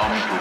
come to